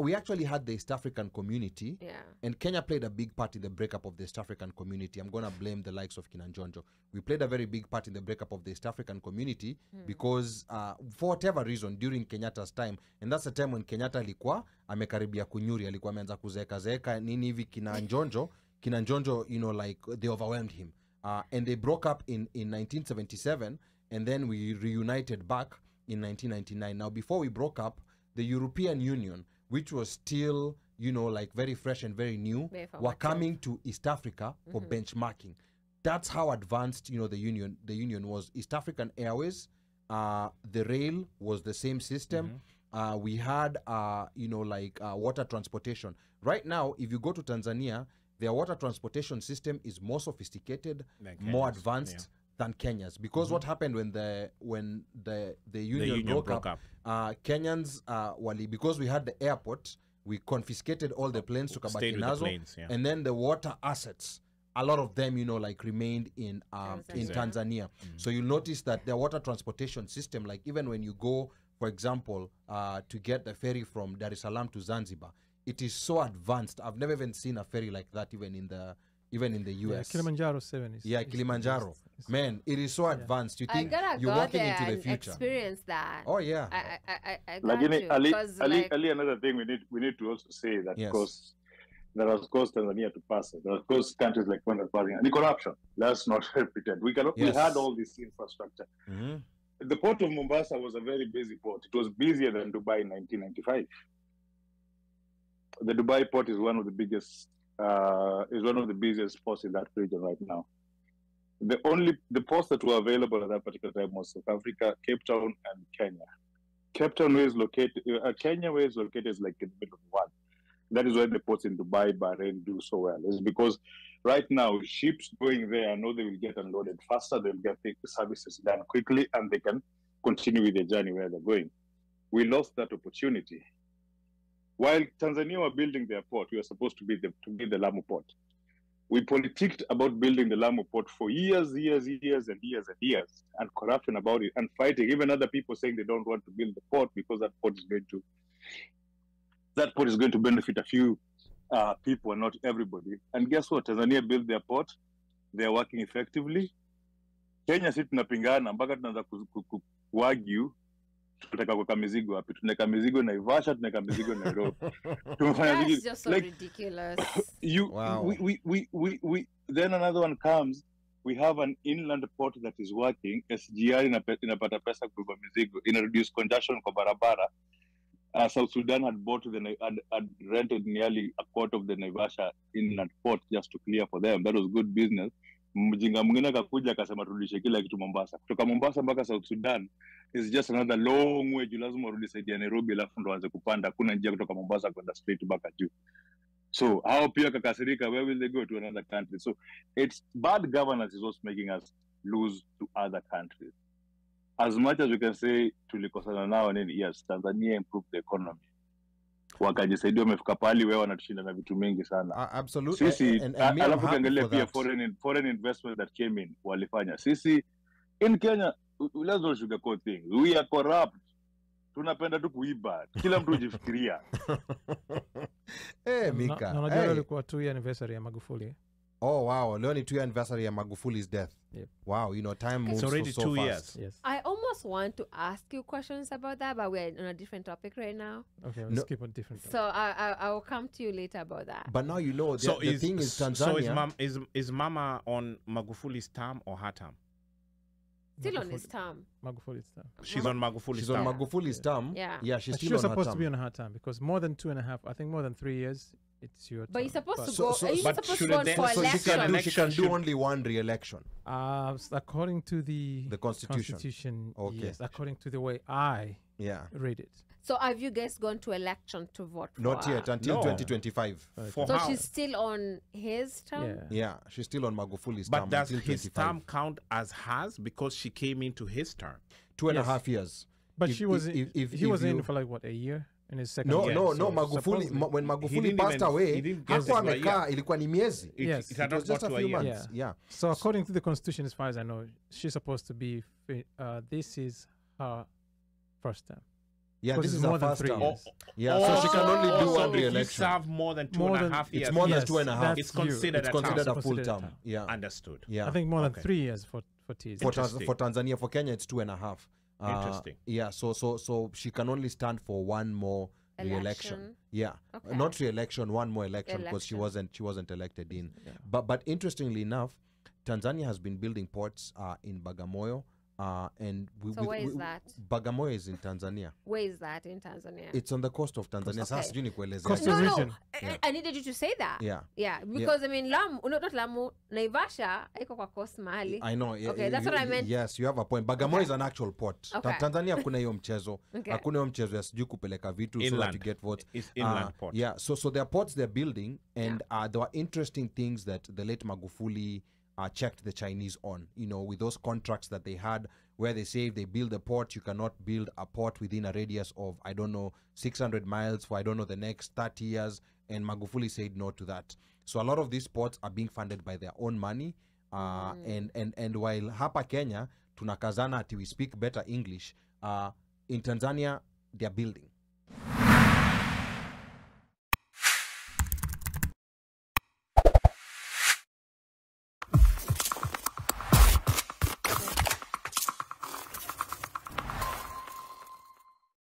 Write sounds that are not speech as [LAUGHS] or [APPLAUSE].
We actually had the East African community. Yeah. And Kenya played a big part in the breakup of the East African community. I'm going to blame the likes of kina Njonjo. We played a very big part in the breakup of the East African community because uh, for whatever reason during Kenyatta's time, and that's the time when Kenyatta alikuwa amekaribia kunyuri, alikuwa ameanza kuzeeka zeeka nini hivi kina Njonjo, kina Njonjo, you know, like they overwhelmed him. Uh, and they broke up in, in 1977 and then we reunited back in 1999. Now, before we broke up, the European Union, which was still, you know, like very fresh and very new, Very were coming to East Africa for benchmarking. That's how advanced, you know, the union the union was. East African Airways, uh, the rail was the same system. Uh, we had, uh, you know, like uh, water transportation. Right now, if you go to Tanzania, their water transportation system is more sophisticated, more advanced than Kenya's. Because what happened when the when the the union, union broke, broke up, up. uh, Kenyans uh, wali because we had the airport, we confiscated all the planes to the Kabakinazo, planes, yeah. and then the water assets. A lot of them, you know, like remained in um, in Tanzania. Tanzania. Mm-hmm. So you'll notice that their water transportation system, like even when you go, for example, uh, to get the ferry from Dar es Salaam to Zanzibar, it is so advanced. I've never even seen a ferry like that, even in the even in the US. Yeah, US. Kilimanjaro 7 is. Yeah, is Kilimanjaro. best. It's- Man, it is so advanced. You I think gotta you're go walking there into the and future. experience that. Oh yeah. I, I, I, I, I got Lakini to, Ali, 'cause, Ali, like, Ali, another thing we need we need to also say that Yes. because that has caused Tanzania to pass it. That has caused countries like Rwanda passing it. And the corruption. Let's not [LAUGHS] pretend. We cannot. Yes. We had all this infrastructure. Mhm. The port of Mombasa was a very busy port. It was busier than Dubai in 1995. The Dubai port is one of the biggest. Uh, is one of the busiest ports in that region right now. The only the ports that were available at that particular time was South Africa, Cape Town, and Kenya. Cape Town is located, uh, Kenya is located is like in the middle of one. That is why the ports in Dubai, Bahrain do so well. It's because right now ships going there, I know they will get unloaded faster, they'll get the services done quickly, and they can continue with their journey where they're going. We lost that opportunity. While Tanzania were building their port, we were supposed to be the to be the Lamu port. We politicked about building the Lamu port for years, years, years, and years and years, and corruption about it, and fighting. Even other people saying they don't want to build the port because that port is going to that port is going to benefit a few uh, people and not everybody. And guess what? Tanzania built their port. They are working effectively. Kenya si tunapingana mpaka tunaanza ku- ku- ku- kuargue tunataka kuweka mizigo wapi? Tunaweka mizigo Naivasha, tunaweka mizigo Nairobi. [LAUGHS] Tumefanya that's vingi- just so like, [COUGHS] you Wow. we, we, we, we, we then another one comes. We have an inland port that is working. Sgr inapata pesa kubeba mizigo. Ina reduce congestion kwa barabara. Uh, south sudan had bought the had, had rented nearly a quarter of the naivasha inland port just to clear for them. That was good business. Mjinga mwingine akakuja akasema turudishe kila kitu mombasa. Kutoka mombasa mpaka south sudan is just another long way juu lazima urudi saidi ya nairobi alafu ndo anze kupanda. Hakuna njia kutoka mombasa kwenda straight mpaka juu. So hao pia kakasirika where will they go to another country? So it's bad governance is what's making us lose to other countries. As much as we can say tulikosana nao nini yes tanzania improved the economy. Wakajisaidia wamefika pahali wewe wanatushinda na vitu mingi sana. Uh, absolutely. sisi and, and me, I'm alafu ukiangalia pia foreign, foreign investment that came in walifanya. Sisi in kenya we- we- let's not sugarcoat things we are corrupt tunapenda tu kuiba kila mtu hujifikiria hey, [LAUGHS] Na- Mika. na unajua hey. ilikuwa two year anniversary ya magufuli eh? Oh wow, leo ni two year anniversary ya Magufuli's death. Yep. Wow, you know time moves It's already so, so two fast. years. yes I almost want to ask you questions about that, but we're on a different topic right now. okay let's No. keep on different So I, I, I will come to you later about that. But now you know the, So the is, thing is so Tanzania. is, mam, is is Mama on Magufuli's term or her term? Still on his Magufuli- term. Magufuli's term. She's on Magufuli's she's on. Magufuli's term. Yeah. yeah, she's But still she was on her supposed to be on her term because more than two and a half, I think more than three years, it's your But you're term. supposed to go. so- are you but supposed to go it then- for so so she election? can, do, she can do only one re-election. Uh, s- according to the The constitution. constitution, Okay. yes, according to the way I Yeah. read it. So have you guys gone to election to vote for Not her? yet until No. 2025. For So how? she's still on his term. Yeah. Yeah, she's still on Magufuli's But term But does until his 25. term count as hers because she came into his term? Two and a half years. But If- she was if- if- if- he if was you- in for like what a year. In his second no Yes, no so no magufuli ma, when magufuli passed even- away he hakuwa amekaa ilikuwa ni miezi It, Yes. it it had was just a to a few months yeah So according to the constitution, as far as I know, she's supposed to be. Uh, this is her first term. yeah this is her more than first three term years. yeah so she can only do one re-election serve more than two More and a than- half it's years, more than Yes, two and a half it's considered it's a considered term. a full term term. yeah Understood. yeah I think more than three years for for T's. for, for Tanzania, for Kenya, it's two and a half. Uh, Interesting. Yeah, so so so she can only stand for one more re-election. Yeah, Okay. not re-election, one more election because she wasn't she wasn't elected in. Yeah. But but interestingly enough, Tanzania has been building ports uh, in Bagamoyo. Uh, and we, So with, where is we- that? Bagamoyo is in Tanzania. Where is that in Tanzania? It's on the coast of Tanzania. Sasa Okay. sijui nikuelezea. Coastal no, no. region. I, Yeah. I needed you to say that. Yeah. Yeah, because I mean, Lamu, no, not Lamu, Naivasha, iko kwa coast mahali. I know. yeah, Okay, that's you- what I meant. Yes, you have a point. Bagamoyo Okay. is an actual port. Ta- Tanzania hakuna hiyo mchezo. [LAUGHS] Okay. Hakuna hiyo mchezo ya sijui kupeleka vitu so that Inland. you get votes. It's inland Uh, port. Yeah, so so there are ports they're building, and uh, there are interesting things that the late Magufuli uh, checked the Chinese on. You know, with those contracts that they had, where they say if they build a port, you cannot build a port within a radius of I don't know 600 miles for I don't know the next 30 years. And Magufuli said no to that. So a lot of these ports are being funded by their own money. Uh, and, and and while hapa Kenya tunakazana ati we speak better English, uh, in Tanzania they're building